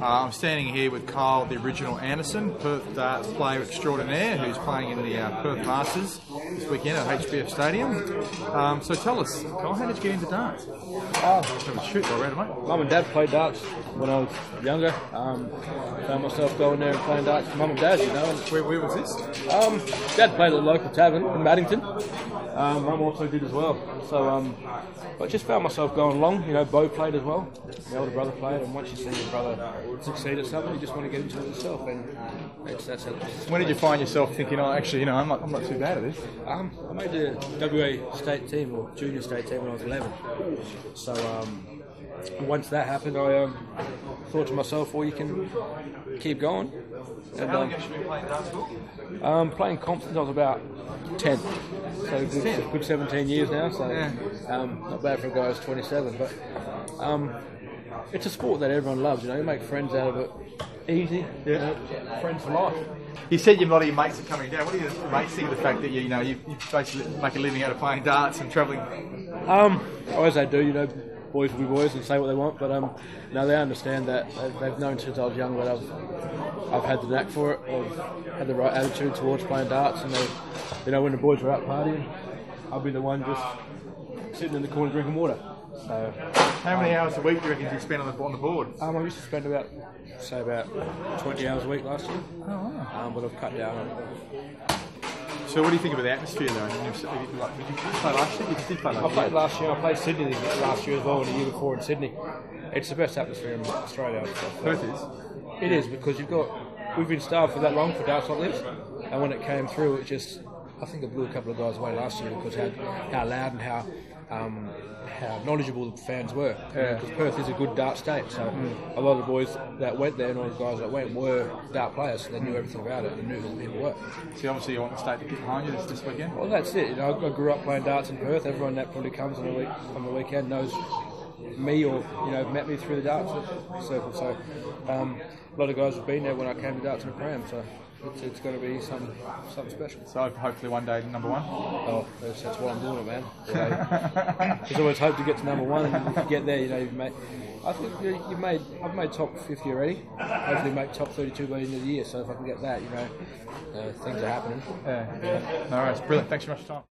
Uh, I'm standing here with Kyle, the original Anderson, Perth darts player extraordinaire, who's playing in the uh, Perth Masters this weekend at HBF Stadium. Um, so tell us, Kyle, how did you get into darts? Oh, a shoot go around, mate. Mum and Dad played darts when I was younger. Um, found myself going there and playing darts with Mum and Dad, you know. Where, where was this? um, Dad played at the local tavern in Maddington. Um, Mum also did as well. So um, I just found myself going along. You know, Bo played as well. The older brother played, and once you see your brother succeed at something, you just want to get into it yourself. And it's, that's how When did you find yourself thinking, oh, actually, you know, I'm not, I'm not too bad at this? Um, I made the WA state team or junior state team when I was 11. So um, once that happened, I um, thought to myself, well, you can keep going. And, um, um, playing comp since I was about 10. So good, good 17 years now. So um, not bad for a guy who's 27. But um, it's a sport that everyone loves. You know, you make friends out of it. Easy, you know, friends for life. You said your lot of your mates are coming down. What do your mates think of the fact that you, you know, you, you basically make a living out of playing darts and travelling? Um, as they do, you know, boys will be boys and say what they want, but um, no, they understand that. They've, they've known since I was young that I've I've had the knack for it. I've had the right attitude towards playing darts, and they, you know, when the boys are out partying, I'll be the one just sitting in the corner drinking water. So How many hours a week do you reckon you spend on the, on the board? um, I used to spend about say about 20 hours a week last year, Oh, wow. um, but I've cut down on it. So what do you think about the atmosphere though? I mean, you've- like, Did you play last year? You did play I played year. last year. I played Sydney last year as well, and the year before in Sydney. It's the best atmosphere in Australia. Perth is. It is because you've got we've been starved for that long for darts like this, and when it came through, it just I think it blew a couple of guys away last year because how, how loud and how um, how knowledgeable the fans were. Because Perth is a good dart state, so a lot of the boys that went there and all the guys that went were dart players, so they knew everything about it and knew who the people were. So obviously you want the state to get behind you this, this weekend. Well, that's it. You know, I grew up playing darts in Perth. Everyone that probably comes on the week on the weekend knows me or you know met me through the darts circle. So um, a lot of guys have been there when I came to darts in a pram. So it's, it's going to be some something special. So hopefully one day number one. Oh, that's, that's what I'm doing, it, man. There's always hope to get to number one, and if you get there, you know, you've made. I think you- you've made. I've made top 50 already. Hopefully, make top 32 by the end of the year. So if I can get that, you know, uh, things are happening. Yeah. No worries. Brilliant. Thanks so much for your time.